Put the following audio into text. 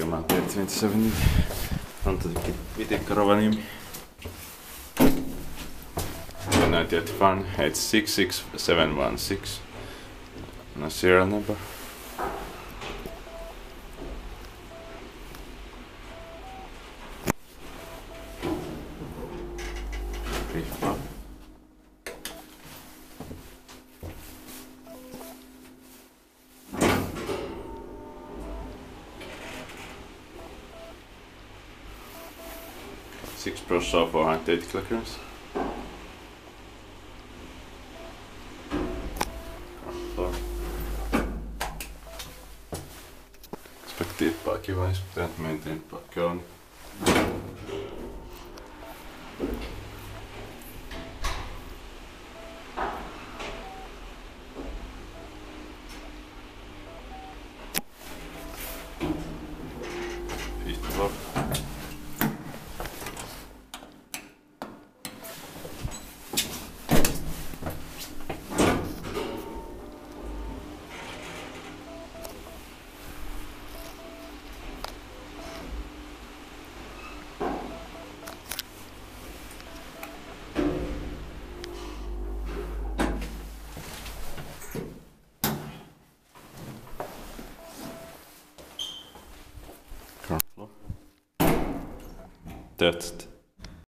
Kjo ma të 2070 Në të vite it's 66716 No serial number Brief book 6 prossa for 180 kilograms. Respektive pakivaispiteet mentiin pakkaan. dort